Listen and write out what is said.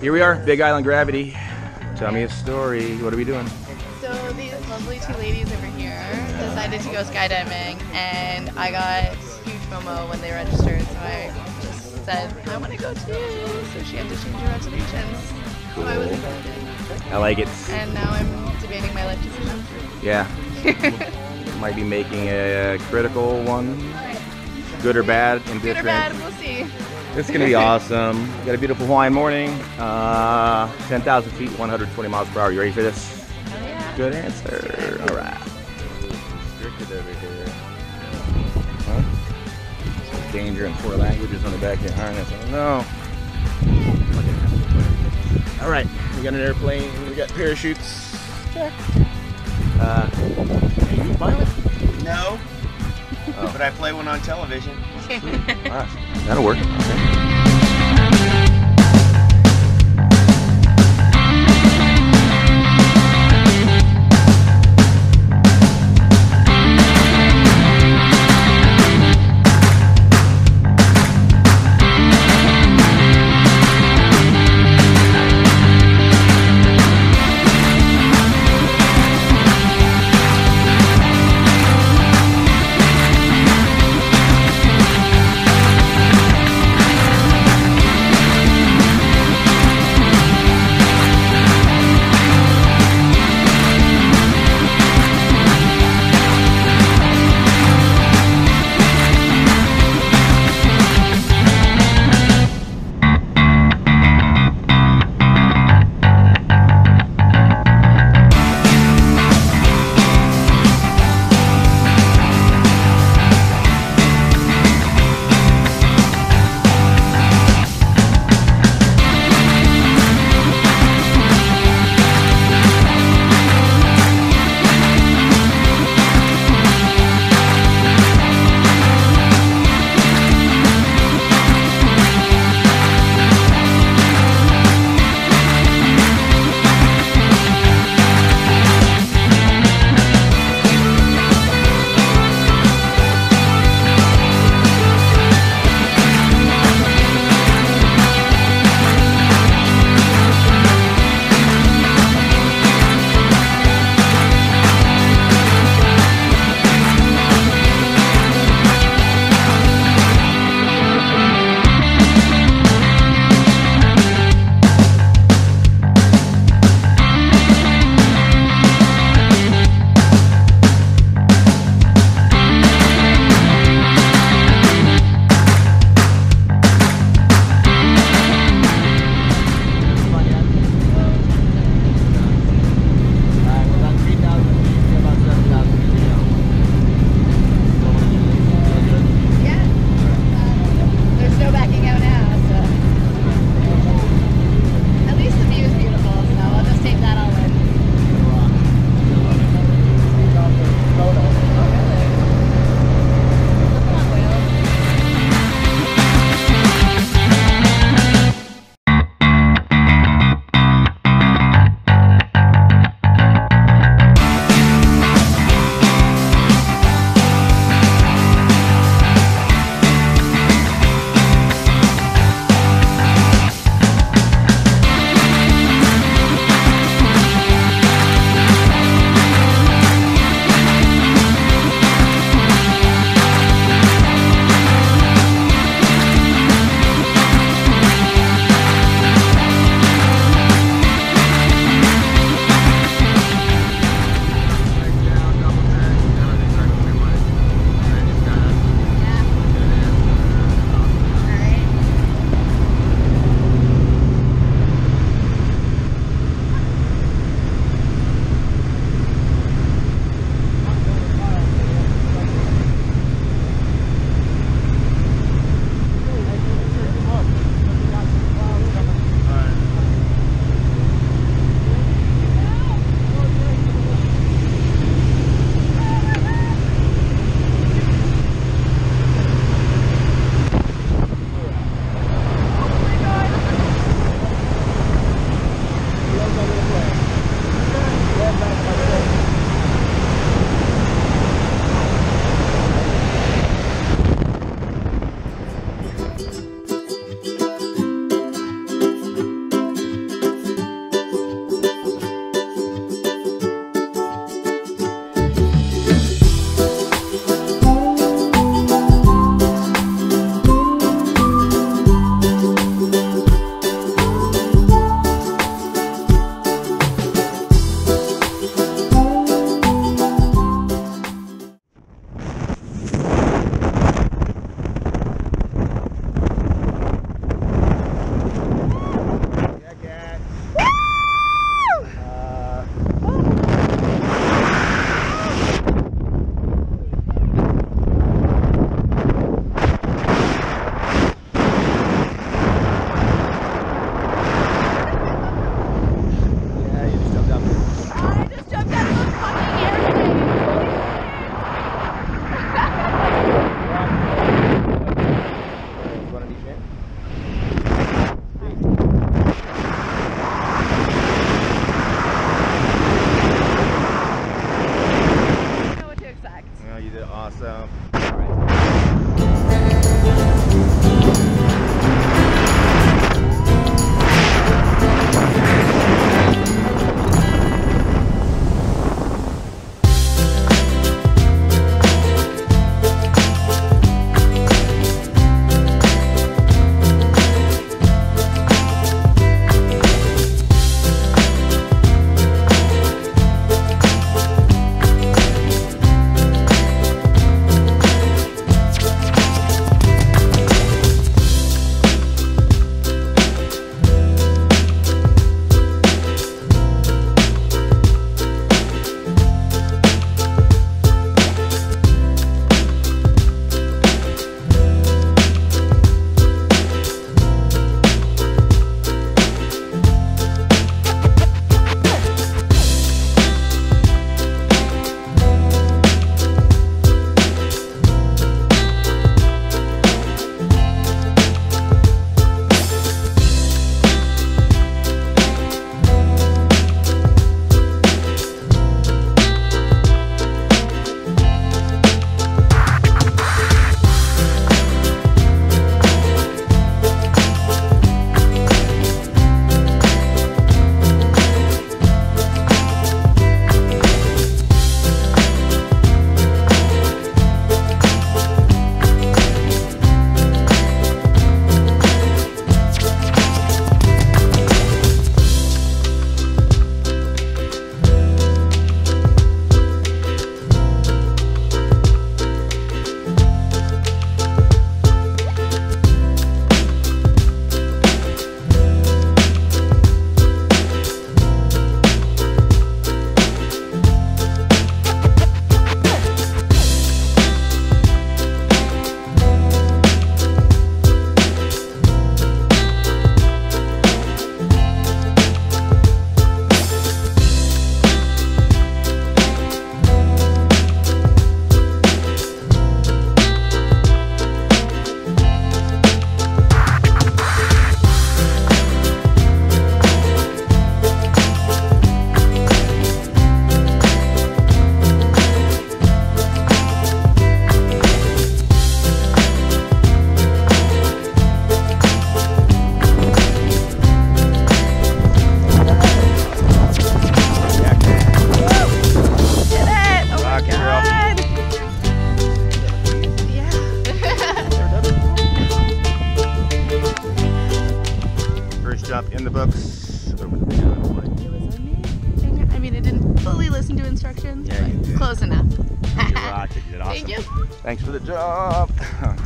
Here we are, Big Island Gravity. Tell me a story. What are we doing? So these lovely two ladies over here decided to go skydiving, and I got huge FOMO when they registered, so I just said I want to go too. So she had to change her reservations. So I was I like it. and now I'm debating my life decision. Yeah. Might be making a critical one. Good or bad, Good or bad, we'll see. It's gonna be awesome. Got a beautiful Hawaiian morning. Uh, 10,000 feet, 120 miles per hour. You ready for this? Oh yeah. Good answer. All right. Restricted over here. Huh? Some danger and four languages on the back of your harness. I don't know. All right, we got an airplane. We got parachutes. Check. Uh, are you a pilot? No, Oh. but I play one on television. Ah, that'll work. Okay. you did awesome. I. It was amazing. I mean, I didn't fully listen to instructions, yeah, but close enough. you rocked it. You did awesome. Thank you. Thanks for the job.